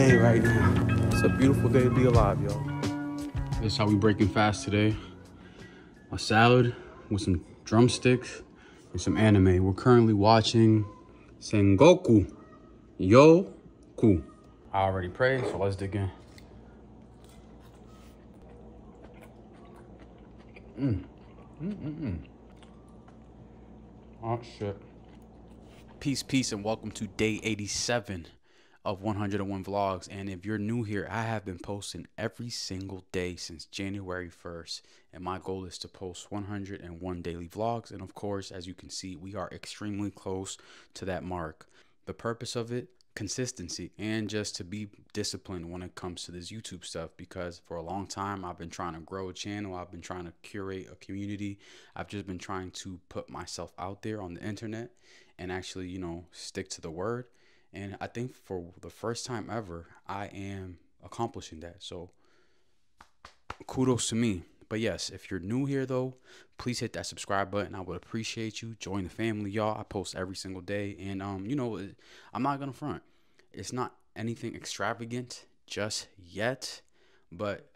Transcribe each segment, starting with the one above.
a beautiful day right now. It's a beautiful day to be alive, y'all. This is how we breaking fast today. A salad with some drumsticks and some anime. We're currently watching Sengoku Yo Ku. I already prayed, so let's dig in. Mm. Mm-mm-mm. Oh, shit. Peace, peace, and welcome to day 87 of 101 Vlogs. And if you're new here, I have been posting every single day since January 1st. And my goal is to post 101 daily vlogs. And of course, as you can see, we are extremely close to that mark. The purpose of it consistency and just to be disciplined when it comes to this YouTube stuff because for a long time I've been trying to grow a channel, I've been trying to curate a community. I've just been trying to put myself out there on the internet and actually, you know, stick to the word. And I think for the first time ever, I am accomplishing that. So kudos to me. But yes, if you're new here though, please hit that subscribe button. I would appreciate you. Join the family, y'all. I post every single day, and um, you know, I'm not gonna front. It's not anything extravagant just yet, but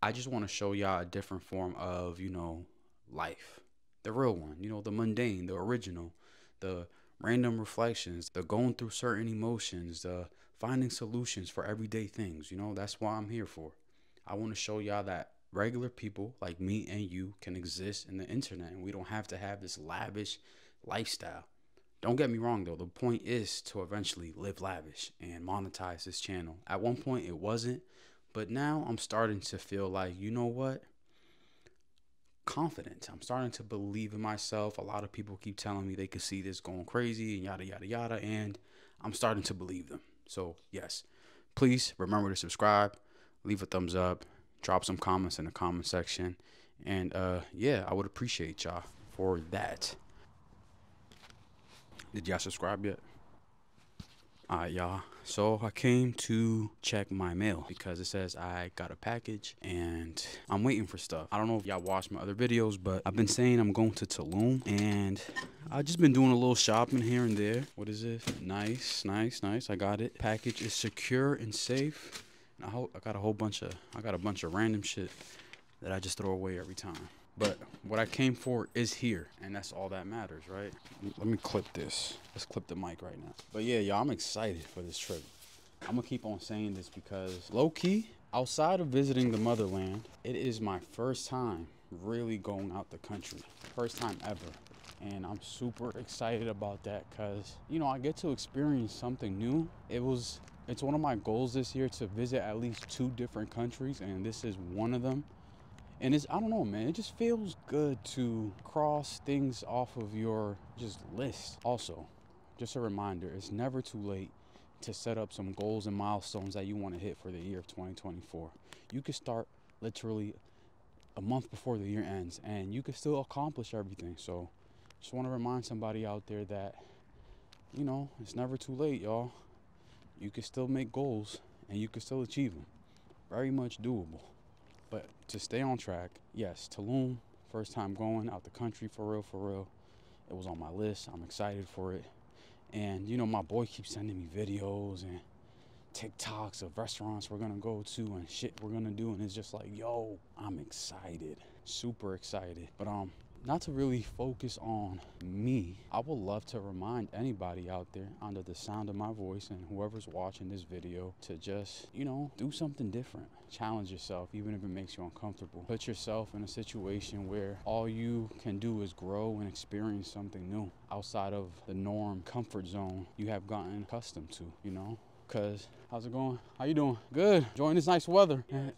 I just want to show y'all a different form of you know life, the real one. You know, the mundane, the original, the random reflections, the going through certain emotions, the finding solutions for everyday things. You know, that's why I'm here for. I want to show y'all that regular people like me and you can exist in the internet and we don't have to have this lavish lifestyle. Don't get me wrong though, the point is to eventually live lavish and monetize this channel. At one point it wasn't, but now I'm starting to feel like, you know what? Confident. I'm starting to believe in myself. A lot of people keep telling me they could see this going crazy and yada yada yada and I'm starting to believe them. So, yes. Please remember to subscribe, leave a thumbs up, drop some comments in the comment section. And uh, yeah, I would appreciate y'all for that. Did y'all subscribe yet? Alright, y'all. So I came to check my mail because it says I got a package and I'm waiting for stuff. I don't know if y'all watched my other videos, but I've been saying I'm going to Tulum and I've just been doing a little shopping here and there. What is this? Nice, nice, nice. I got it. Package is secure and safe. I, I got a whole bunch of I got a bunch of random shit that I just throw away every time. But what I came for is here, and that's all that matters, right? Let me clip this. Let's clip the mic right now. But yeah, y'all, I'm excited for this trip. I'm gonna keep on saying this because low key, outside of visiting the motherland, it is my first time really going out the country. First time ever. And I'm super excited about that because, you know, I get to experience something new. It was it's one of my goals this year to visit at least two different countries, and this is one of them. And it's, I don't know, man, it just feels good to cross things off of your just list. Also, just a reminder it's never too late to set up some goals and milestones that you want to hit for the year of 2024. You can start literally a month before the year ends and you can still accomplish everything. So, just want to remind somebody out there that, you know, it's never too late, y'all you can still make goals and you can still achieve them. Very much doable. To stay on track, yes, Tulum, first time going out the country for real, for real. It was on my list. I'm excited for it. And you know, my boy keeps sending me videos and TikToks of restaurants we're gonna go to and shit we're gonna do, and it's just like, yo, I'm excited, super excited. But um, not to really focus on me, I would love to remind anybody out there under the sound of my voice and whoever's watching this video to just, you know, do something different. Challenge yourself, even if it makes you uncomfortable. Put yourself in a situation where all you can do is grow and experience something new outside of the norm, comfort zone you have gotten accustomed to, you know? Cause how's it going? How you doing? Good. Enjoying this nice weather. Yeah,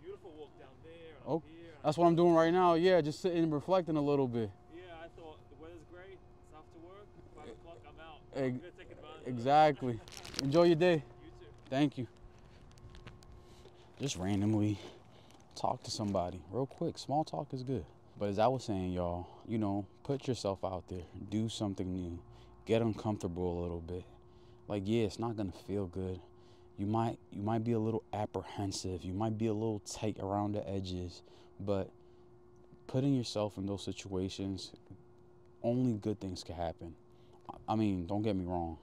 beautiful walk down there. Oh. That's what I'm doing right now. Yeah, just sitting and reflecting a little bit. Yeah, I thought the weather's great. It's after work. Five o'clock, I'm out. I'm gonna take advantage. Exactly. Enjoy your day. You too. Thank you. Just randomly talk to somebody real quick. Small talk is good. But as I was saying, y'all, you know, put yourself out there. Do something new. Get uncomfortable a little bit. Like, yeah, it's not gonna feel good. You might you might be a little apprehensive. You might be a little tight around the edges but putting yourself in those situations, only good things can happen. I mean, don't get me wrong.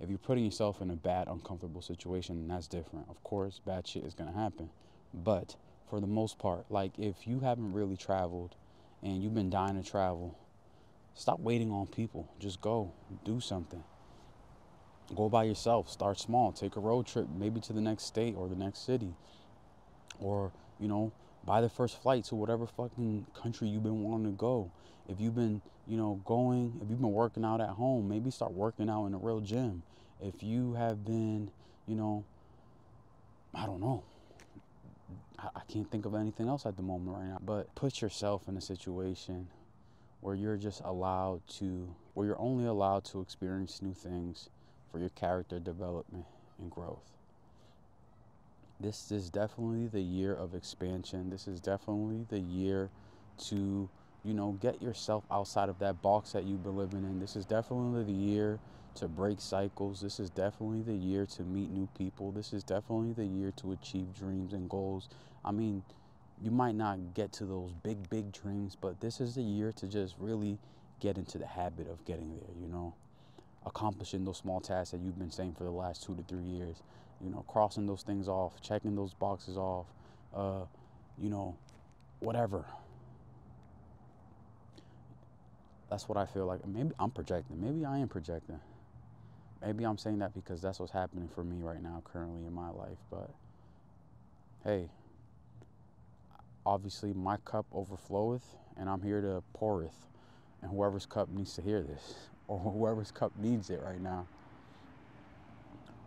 If you're putting yourself in a bad, uncomfortable situation, that's different. Of course, bad shit is gonna happen. But for the most part, like if you haven't really traveled and you've been dying to travel, stop waiting on people. Just go, do something. Go by yourself. Start small. Take a road trip, maybe to the next state or the next city. Or, you know, buy the first flight to whatever fucking country you've been wanting to go. If you've been, you know, going, if you've been working out at home, maybe start working out in a real gym. If you have been, you know, I don't know. I, can't think of anything else at the moment right now. But put yourself in a situation where you're just allowed to, where you're only allowed to experience new things for your character development and growth. This is definitely the year of expansion. This is definitely the year to, you know, get yourself outside of that box that you've been living in. This is definitely the year to break cycles. This is definitely the year to meet new people. This is definitely the year to achieve dreams and goals. I mean, you might not get to those big, big dreams, but this is the year to just really get into the habit of getting there, you know? Accomplishing those small tasks that you've been saying for the last two to three years. You know, crossing those things off, checking those boxes off, uh, you know, whatever. That's what I feel like. Maybe I'm projecting. Maybe I am projecting. Maybe I'm saying that because that's what's happening for me right now, currently in my life. But hey, obviously my cup overfloweth, and I'm here to poureth, and whoever's cup needs to hear this or whoever's cup needs it right now.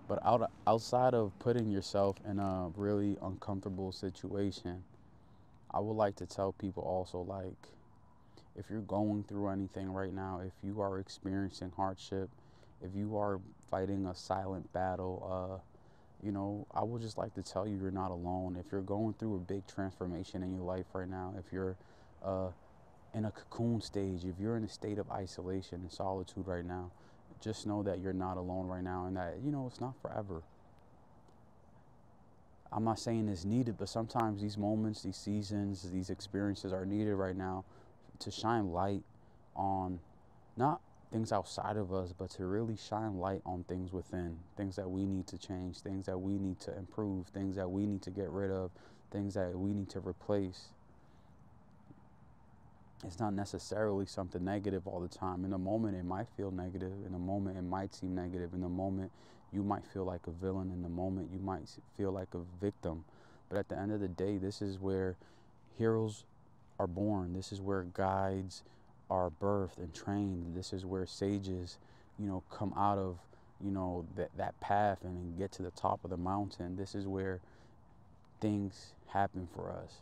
But out, outside of putting yourself in a really uncomfortable situation, I would like to tell people also like if you're going through anything right now, if you are experiencing hardship, if you are fighting a silent battle, uh, you know, I would just like to tell you you're not alone. If you're going through a big transformation in your life right now, if you're uh, in a cocoon stage, if you're in a state of isolation and solitude right now, just know that you're not alone right now and that, you know, it's not forever. I'm not saying it's needed, but sometimes these moments, these seasons, these experiences are needed right now to shine light on not things outside of us, but to really shine light on things within, things that we need to change, things that we need to improve, things that we need to get rid of, things that we need to replace it's not necessarily something negative all the time. In a moment, it might feel negative. In a moment, it might seem negative. In a moment, you might feel like a villain. In the moment, you might feel like a victim. But at the end of the day, this is where heroes are born. This is where guides are birthed and trained. This is where sages, you know, come out of, you know, that, that path and get to the top of the mountain. This is where things happen for us.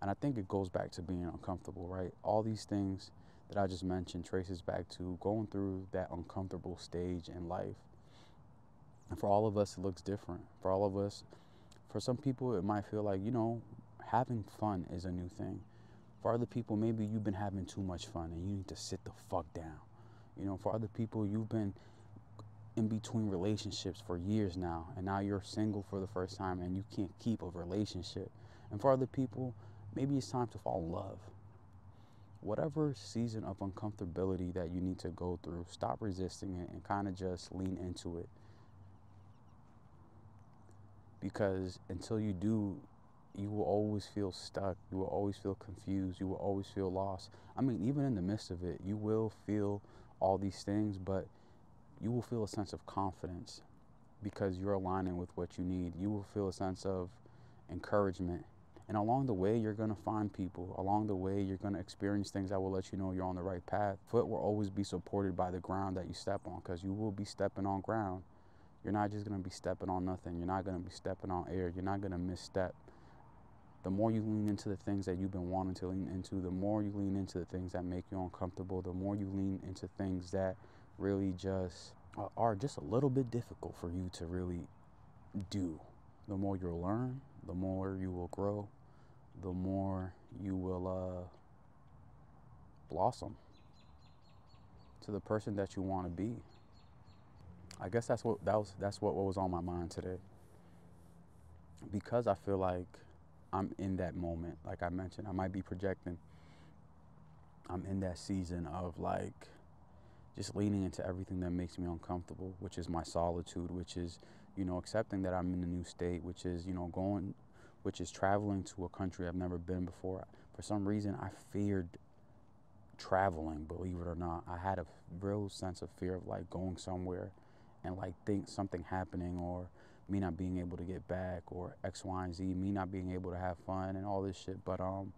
And I think it goes back to being uncomfortable, right? All these things that I just mentioned traces back to going through that uncomfortable stage in life. And for all of us, it looks different. For all of us, for some people, it might feel like, you know, having fun is a new thing. For other people, maybe you've been having too much fun and you need to sit the fuck down. You know, for other people, you've been in between relationships for years now, and now you're single for the first time and you can't keep a relationship. And for other people, maybe it's time to fall in love. Whatever season of uncomfortability that you need to go through, stop resisting it and kind of just lean into it. Because until you do, you will always feel stuck. You will always feel confused. You will always feel lost. I mean, even in the midst of it, you will feel all these things, but you will feel a sense of confidence because you're aligning with what you need. You will feel a sense of encouragement and along the way, you're going to find people. Along the way, you're going to experience things that will let you know you're on the right path. Foot will always be supported by the ground that you step on because you will be stepping on ground. You're not just going to be stepping on nothing. You're not going to be stepping on air. You're not going to misstep. The more you lean into the things that you've been wanting to lean into, the more you lean into the things that make you uncomfortable, the more you lean into things that really just uh, are just a little bit difficult for you to really do. The more you'll learn, the more you will grow, the more you will uh, blossom to the person that you want to be. I guess that's what that was. That's what, what was on my mind today. Because I feel like I'm in that moment. Like I mentioned, I might be projecting. I'm in that season of like just leaning into everything that makes me uncomfortable, which is my solitude, which is, you know, accepting that I'm in a new state, which is, you know, going, which is traveling to a country I've never been before. For some reason, I feared traveling, believe it or not. I had a real sense of fear of like going somewhere and like think something happening or me not being able to get back or X, Y, and Z, me not being able to have fun and all this shit. But um,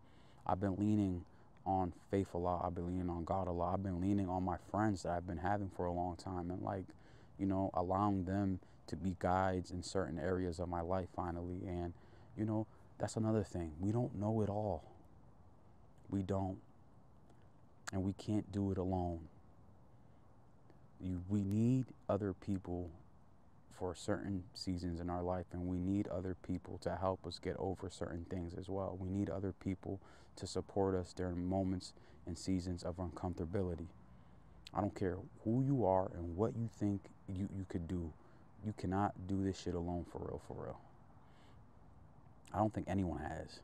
I've been leaning on faith a lot. I've been leaning on God a lot. I've been leaning on my friends that I've been having for a long time and like, you know, allowing them to be guides in certain areas of my life finally. And, you know, that's another thing. We don't know it all. We don't. And we can't do it alone. You, we need other people for certain seasons in our life, and we need other people to help us get over certain things as well. We need other people to support us during moments and seasons of uncomfortability. I don't care who you are and what you think you, you could do. You cannot do this shit alone for real, for real. I don't think anyone has.